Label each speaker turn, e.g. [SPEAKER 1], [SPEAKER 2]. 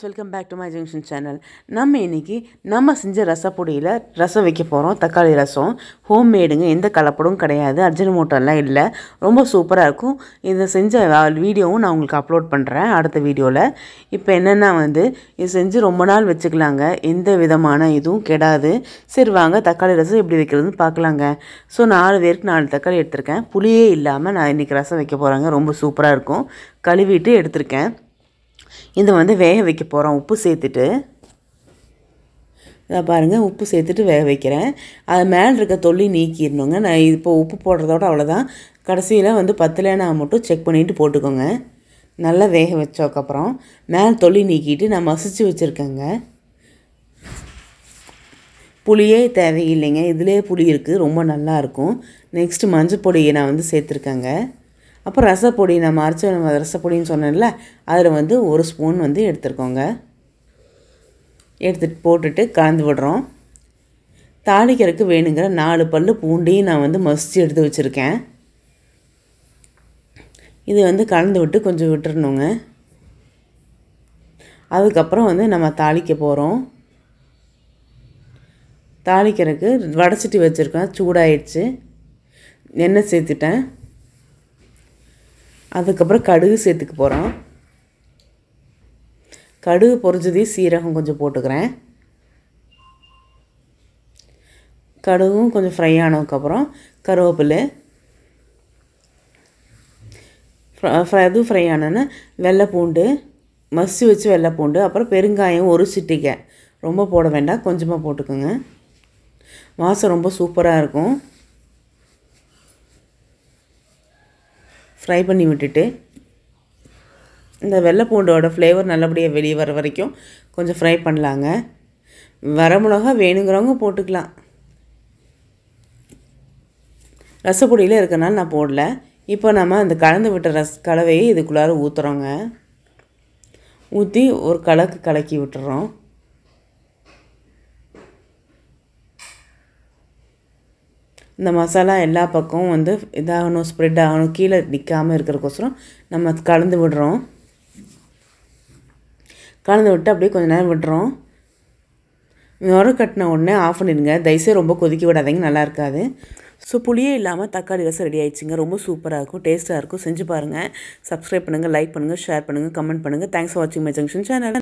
[SPEAKER 1] Friends welcome back to my junction channel நம்ம இன்றைக்கி நம்ம செஞ்ச ரசப்பொடியில் ரசம் வைக்க போகிறோம் தக்காளி ரசம். ஹோம் மேடுங்க எந்த கலப்படமும் கிடையாது அர்ஜினமோட்டோலாம் இல்லை. ரொம்ப சூப்பராக இருக்கும். இதை செஞ்ச வீடியோவும் நான் உங்களுக்கு அப்லோட் பண்ணுறேன் அடுத்த வீடியோவில் இப்போ என்னென்னா வந்து இது செஞ்சு ரொம்ப நாள் வச்சுக்கலாங்க. எந்த விதமான இதுவும் கெடாது. சரி வாங்க தக்காளி ரசம் எப்படி வைக்கிறதுன்னு பார்க்கலாங்க. ஸோ நாலு பேருக்கு நாலு தக்காளி எடுத்திருக்கேன். புளியே இல்லாமல் நான் இன்றைக்கி ரசம் வைக்க போகிறாங்க ரொம்ப சூப்பராக இருக்கும். கழுவிட்டு எடுத்திருக்கேன். இதை வந்து வேக வைக்க போகிறோம் உப்பு சேர்த்துட்டு. இதை பாருங்கள் உப்பு சேர்த்துட்டு வேக வைக்கிறேன். அது மேலே இருக்க தொல்லி நீக்கிடணுங்க. நான் இப்போ உப்பு போடுறதோட அவ்வளோதான் கடைசியில் வந்து பத்துலேனா மட்டும் செக் பண்ணிவிட்டு போட்டுக்கோங்க. நல்லா வேக வச்சதுக்கப்புறம் மேலே தொல்லி நீக்கிட்டு நான் மசிச்சு வச்சுருக்கேங்க. புளியே தேவையில்லைங்க. இதிலே புளி இருக்குது ரொம்ப நல்லாயிருக்கும் நெக்ஸ்ட்டு மஞ்சள் பொடியை நான் வந்து சேர்த்துருக்கேங்க. அப்புறம் ரசப்பொடி நம்ம அரைச்ச நம்ம ரசப்பொடின்னு சொன்னேன்ல அதில் வந்து ஒரு ஸ்பூன் வந்து எடுத்துருக்கோங்க. எடுத்துட்டு போட்டுட்டு கலந்து விடுறோம். தாளிக்கிறதுக்கு வேணுங்கிற நாலு பல் பூண்டையும் நான் வந்து மசித்து எடுத்து வச்சுருக்கேன். இது வந்து கலந்து விட்டு கொஞ்சம் விட்டுறணுங்க. அதுக்கப்புறம் வந்து நம்ம தாளிக்க போகிறோம் தாளிக்கிறதுக்கு வடைச்சிட்டு வச்சுருக்கேன் சூடாயிடுச்சு. எண்ணெய் சேர்த்துட்டேன். அதுக்கப்புறம் கடுகு சேர்த்துக்க போகிறோம் கடுகு பொறிஞ்சதையும் சீரகம் கொஞ்சம் போட்டுக்கிறேன். கடுகும் கொஞ்சம் ஃப்ரை ஆனதுக்கப்புறம் கருவேப்பிலை. ஃப்ரை அதுவும் ஃப்ரை ஆனோன்னா வெள்ளைப்பூண்டு மசி வச்சு வெள்ளை பூண்டு அப்புறம் பெருங்காயம் ஒரு சிட்டிக்கை ரொம்ப போட வேண்டாம் கொஞ்சமாக போட்டுக்கோங்க. வாசம் ரொம்ப சூப்பராக இருக்கும். ஃப்ரை பண்ணி விட்டுட்டு இந்த வெள்ளைப்பூண்டோட ஃப்ளேவர் நல்லபடியாக வெளியே வர வரைக்கும் கொஞ்சம் ஃப்ரை பண்ணலாங்க. வரமிளகா வேணுங்கிறவங்க போட்டுக்கலாம். ரசப்பொடியில் இருக்கனால நான் போடல. இப்போ நம்ம அந்த கலந்து விட்ட ரஸ் கலவையை இதுக்குள்ளார ஊற்றுறோங்க ஊற்றி ஒரு கலக்கு கலக்கி விட்டுறோம். இந்த மசாலா எல்லா பக்கமும் வந்து இதாகணும் ஸ்ப்ரெட் ஆகணும் கீழே நிற்காமல் இருக்கிறக்கோசரம் நம்ம கலந்து விடுறோம். கலந்து விட்டு அப்படியே கொஞ்ச நேரம் விடுறோம். நுர கட்டின உடனே ஆஃப் பண்ணிடுங்க. தயவுசெய்து ரொம்ப கொதிக்க விடாதீங்க நல்லா இருக்காது. ஸோ புளியே இல்லாமல் தக்காளி ரசம் ரெடி ஆயிடுச்சுங்க. ரொம்ப சூப்பராக இருக்கும் டேஸ்ட்டாக இருக்கும். செஞ்சு பாருங்கள் சப்ஸ்கிரைப் பண்ணுங்கள் லைக் பண்ணுங்கள் ஷேர் பண்ணுங்கள் கமெண்ட் பண்ணுங்கள் தேங்க்ஸ் ஃபார் வாட்சிங் மை ஜங்ஷன் சேனல்